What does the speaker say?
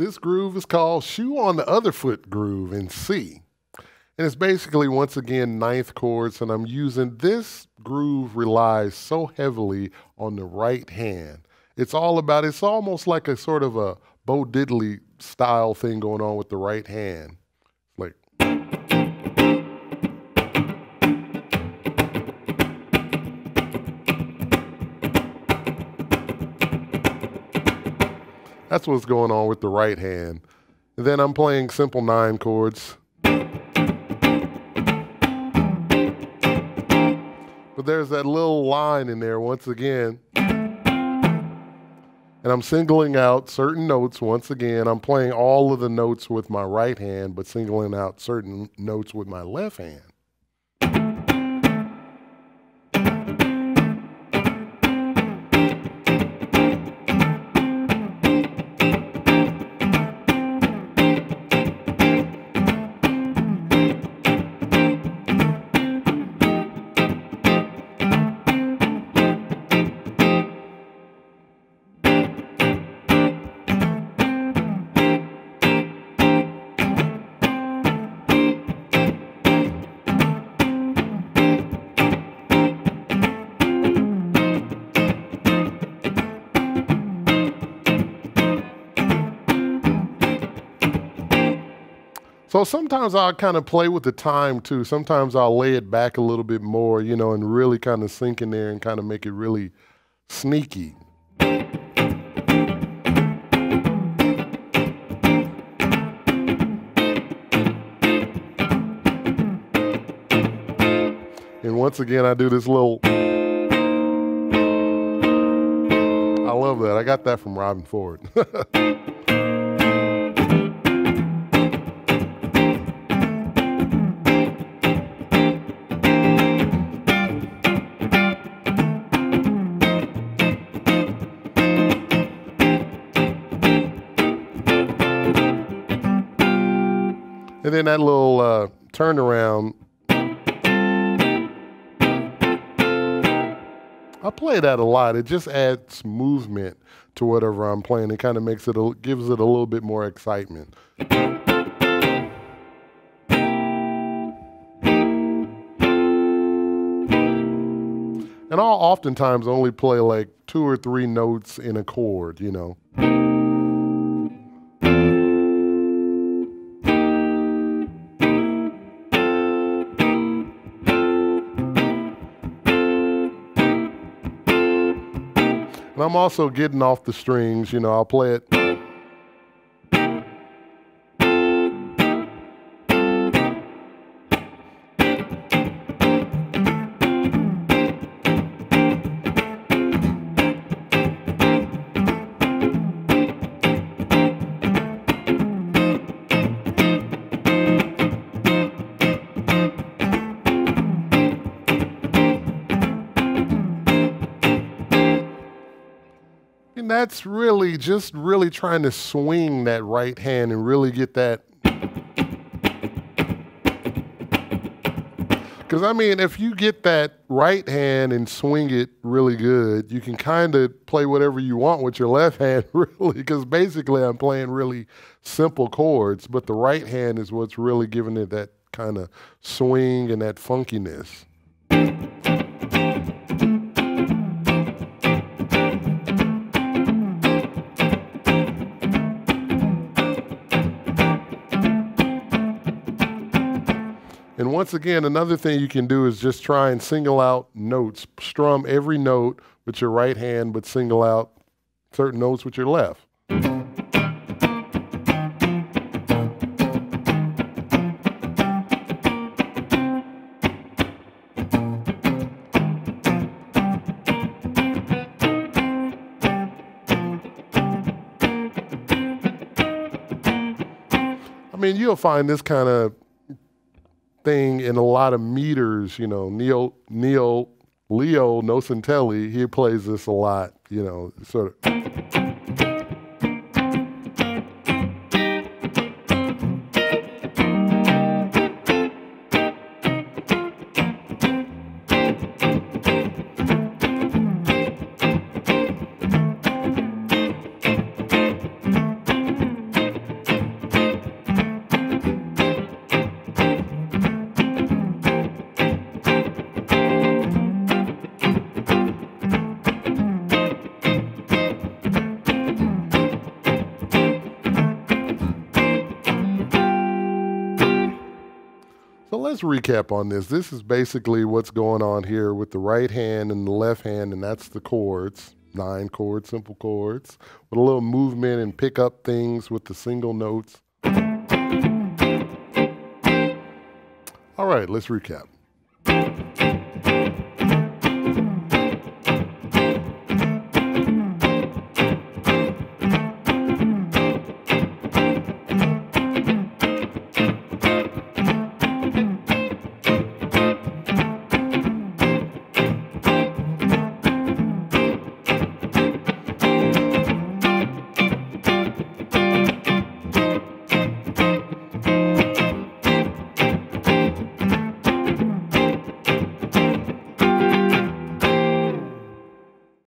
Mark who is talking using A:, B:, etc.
A: This groove is called Shoe on the Other Foot Groove in C. And it's basically, once again, ninth chords, and I'm using this groove relies so heavily on the right hand. It's all about, it's almost like a sort of a Bo Diddley style thing going on with the right hand. Like. That's what's going on with the right hand. And then I'm playing simple nine chords. But there's that little line in there once again. And I'm singling out certain notes once again. I'm playing all of the notes with my right hand, but singling out certain notes with my left hand. So sometimes I'll kind of play with the time too. Sometimes I'll lay it back a little bit more, you know, and really kind of sink in there and kind of make it really sneaky. And once again, I do this little. I love that. I got that from Robben Ford. And then that little uh, turnaround. I play that a lot. It just adds movement to whatever I'm playing. It kind of makes it, a, gives it a little bit more excitement. And I'll oftentimes only play like two or three notes in a chord, you know. I'm also getting off the strings, you know, I'll play it. And that's really just really trying to swing that right hand and really get that. Because, I mean, if you get that right hand and swing it really good, you can kind of play whatever you want with your left hand, really. Because basically, I'm playing really simple chords, but the right hand is what's really giving it that kind of swing and that funkiness. And once again, another thing you can do is just try and single out notes. Strum every note with your right hand, but single out certain notes with your left. I mean, you'll find this kind of thing in a lot of meters. You know, Neil Neil Leo Nocentelli, he plays this a lot. You know, sort of. Let's recap on this. This is basically what's going on here with the right hand and the left hand, and that's the chords, nine chords, simple chords, with a little movement and pick up things with the single notes. All right, let's recap.